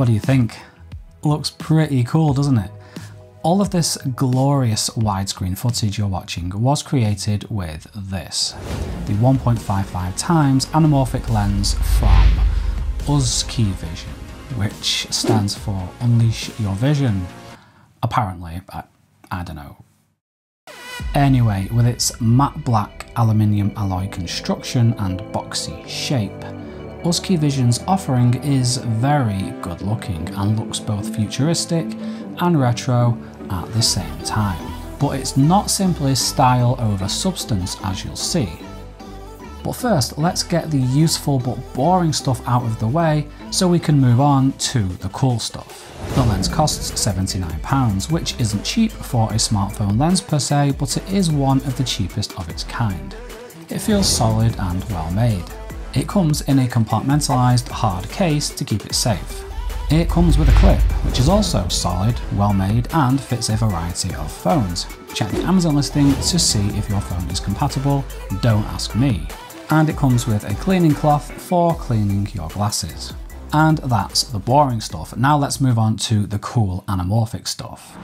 What do you think? Looks pretty cool, doesn't it? All of this glorious widescreen footage you're watching was created with this, the 1.55 times anamorphic lens from Vision, which stands for Unleash Your Vision. Apparently, I, I don't know. Anyway, with its matte black aluminium alloy construction and boxy shape, USKEYVISION's offering is very good looking and looks both futuristic and retro at the same time. But it's not simply style over substance as you'll see. But first, let's get the useful but boring stuff out of the way so we can move on to the cool stuff. The lens costs £79, which isn't cheap for a smartphone lens per se, but it is one of the cheapest of its kind. It feels solid and well made. It comes in a compartmentalised hard case to keep it safe. It comes with a clip, which is also solid, well made and fits a variety of phones. Check the Amazon listing to see if your phone is compatible, don't ask me. And it comes with a cleaning cloth for cleaning your glasses. And that's the boring stuff. Now let's move on to the cool anamorphic stuff.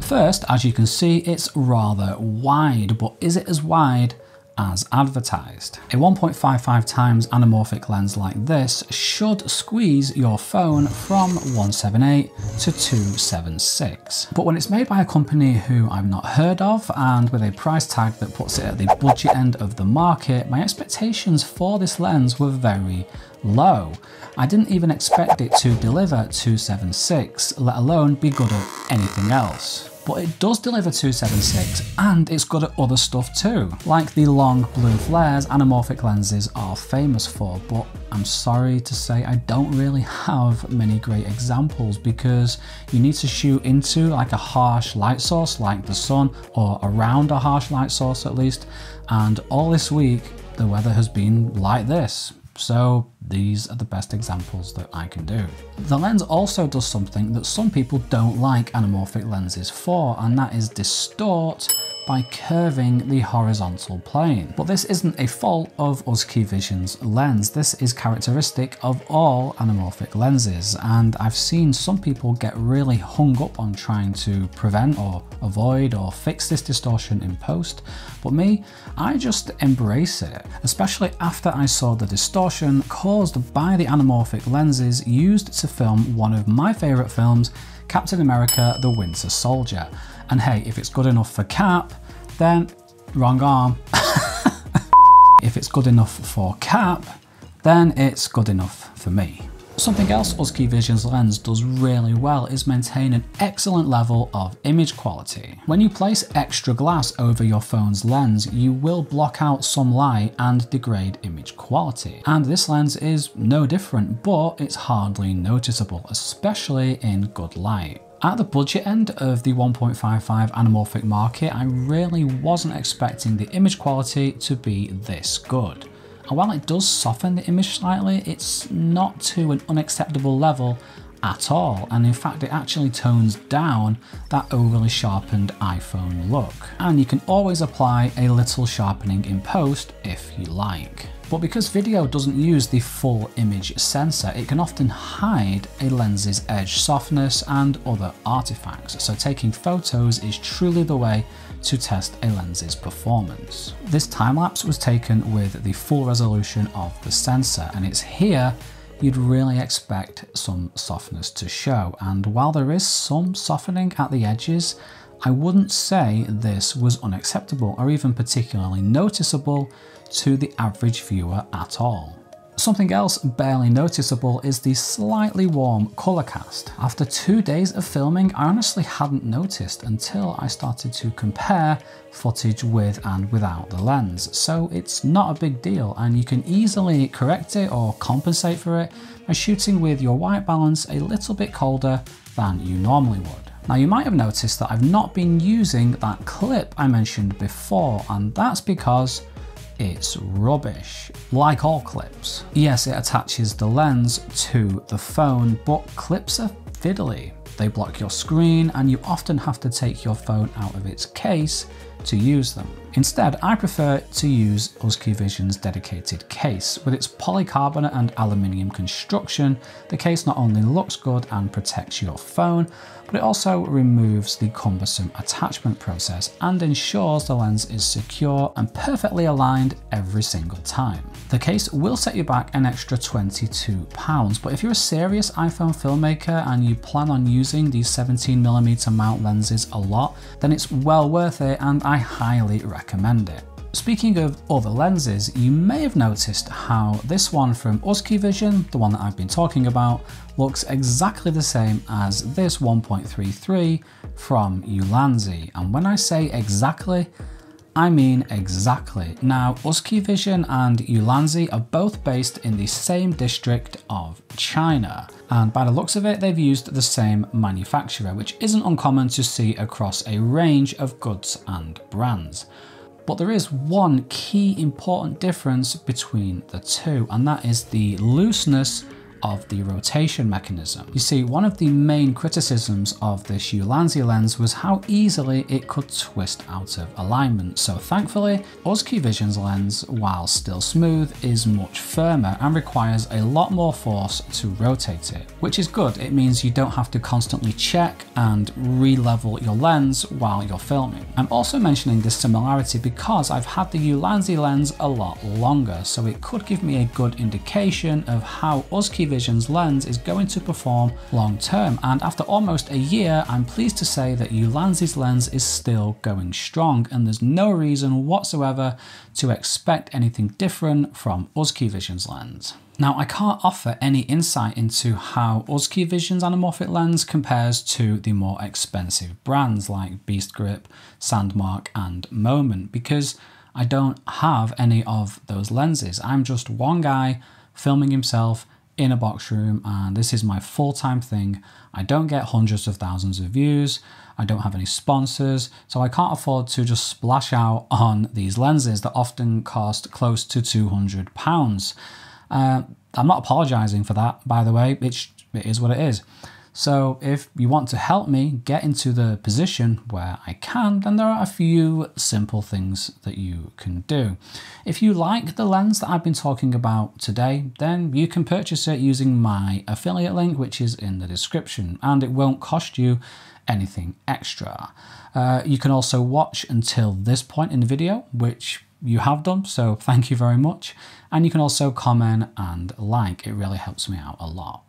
First, as you can see, it's rather wide, but is it as wide as advertised. A 1.55 times anamorphic lens like this should squeeze your phone from 178 to 276. But when it's made by a company who I've not heard of and with a price tag that puts it at the budget end of the market, my expectations for this lens were very low. I didn't even expect it to deliver 276, let alone be good at anything else but it does deliver 276 and it's good at other stuff too, like the long blue flares anamorphic lenses are famous for, but I'm sorry to say I don't really have many great examples because you need to shoot into like a harsh light source like the sun or around a harsh light source at least, and all this week the weather has been like this. So these are the best examples that I can do. The lens also does something that some people don't like anamorphic lenses for, and that is distort by curving the horizontal plane. But this isn't a fault of USKEYVISION's lens, this is characteristic of all anamorphic lenses and I've seen some people get really hung up on trying to prevent or avoid or fix this distortion in post, but me, I just embrace it, especially after I saw the distortion caused by the anamorphic lenses used to film one of my favourite films, Captain America The Winter Soldier. And hey, if it's good enough for Cap, then wrong arm. if it's good enough for Cap, then it's good enough for me. Something else USKEYVISION's lens does really well is maintain an excellent level of image quality. When you place extra glass over your phone's lens, you will block out some light and degrade image quality. And this lens is no different, but it's hardly noticeable, especially in good light. At the budget end of the 1.55 anamorphic market, I really wasn't expecting the image quality to be this good. And while it does soften the image slightly, it's not to an unacceptable level at all and in fact it actually tones down that overly sharpened iPhone look. And you can always apply a little sharpening in post if you like. But because video doesn't use the full image sensor, it can often hide a lens's edge softness and other artifacts, so taking photos is truly the way to test a lens's performance. This time-lapse was taken with the full resolution of the sensor, and it's here you'd really expect some softness to show. And while there is some softening at the edges, I wouldn't say this was unacceptable or even particularly noticeable to the average viewer at all. Something else barely noticeable is the slightly warm colour cast. After two days of filming, I honestly hadn't noticed until I started to compare footage with and without the lens. So it's not a big deal and you can easily correct it or compensate for it by shooting with your white balance a little bit colder than you normally would. Now you might have noticed that I've not been using that clip I mentioned before and that's because it's rubbish, like all clips. Yes, it attaches the lens to the phone, but clips are fiddly. They block your screen and you often have to take your phone out of its case to use them. Instead, I prefer to use Vision's dedicated case. With its polycarbonate and aluminium construction, the case not only looks good and protects your phone, but it also removes the cumbersome attachment process and ensures the lens is secure and perfectly aligned every single time. The case will set you back an extra £22, but if you're a serious iPhone filmmaker and you plan on using these 17mm mount lenses a lot, then it's well worth it and I highly recommend it. Speaking of other lenses, you may have noticed how this one from USKEYVISION, the one that I've been talking about, looks exactly the same as this 1.33 from Ulanzi. And when I say exactly, I mean exactly. Now, Vision and Ulanzi are both based in the same district of China. And by the looks of it, they've used the same manufacturer, which isn't uncommon to see across a range of goods and brands. But there is one key important difference between the two, and that is the looseness of the rotation mechanism. You see, one of the main criticisms of this Ulanzi lens was how easily it could twist out of alignment. So thankfully, USKEYVISION's lens, while still smooth, is much firmer and requires a lot more force to rotate it, which is good. It means you don't have to constantly check and re-level your lens while you're filming. I'm also mentioning this similarity because I've had the Ulanzi lens a lot longer, so it could give me a good indication of how Ozki Vision's lens is going to perform long term. And after almost a year, I'm pleased to say that Ulanzi's lens is still going strong and there's no reason whatsoever to expect anything different from USKEYVISION's lens. Now, I can't offer any insight into how USKEYVISION's anamorphic lens compares to the more expensive brands like Beast Grip, Sandmarc, and Moment because I don't have any of those lenses. I'm just one guy filming himself in a box room and this is my full-time thing. I don't get hundreds of thousands of views. I don't have any sponsors, so I can't afford to just splash out on these lenses that often cost close to 200 pounds. Uh, I'm not apologizing for that, by the way. It's, it is what it is. So if you want to help me get into the position where I can, then there are a few simple things that you can do. If you like the lens that I've been talking about today, then you can purchase it using my affiliate link, which is in the description, and it won't cost you anything extra. Uh, you can also watch until this point in the video, which you have done, so thank you very much. And you can also comment and like, it really helps me out a lot.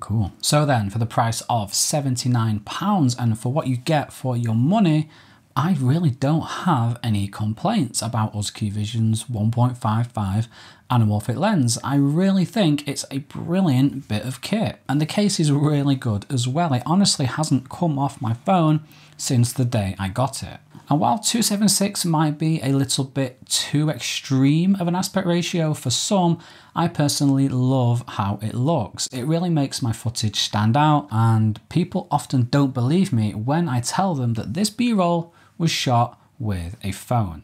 Cool. So then, for the price of £79 and for what you get for your money, I really don't have any complaints about USKEYVISION's 1.55 anamorphic lens. I really think it's a brilliant bit of kit and the case is really good as well. It honestly hasn't come off my phone since the day I got it. And while 276 might be a little bit too extreme of an aspect ratio for some, I personally love how it looks. It really makes my footage stand out and people often don't believe me when I tell them that this B-roll was shot with a phone.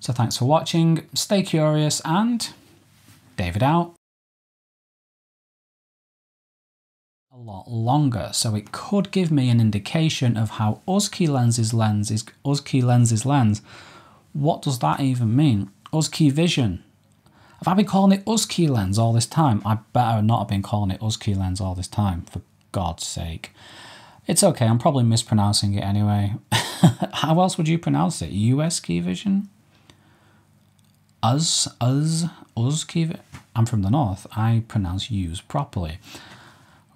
So thanks for watching, stay curious and David out. A lot longer, so it could give me an indication of how Uzki Lens's lens is Uzki Lens's lens. What does that even mean? Uzki Vision. Have I been calling it Uzki Lens all this time? I better not have been calling it Uzki Lens all this time, for God's sake. It's okay, I'm probably mispronouncing it anyway. how else would you pronounce it? US Key Vision? Us, us, us key. I'm from the north. I pronounce use properly.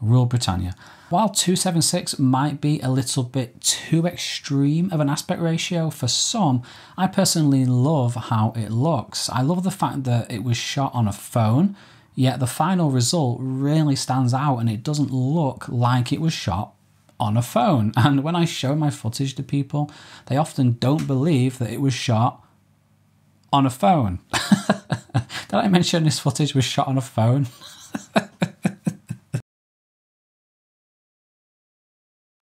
Rule Britannia. While 276 might be a little bit too extreme of an aspect ratio for some, I personally love how it looks. I love the fact that it was shot on a phone, yet the final result really stands out and it doesn't look like it was shot on a phone. And when I show my footage to people, they often don't believe that it was shot on a phone. Did I mention this footage was shot on a phone?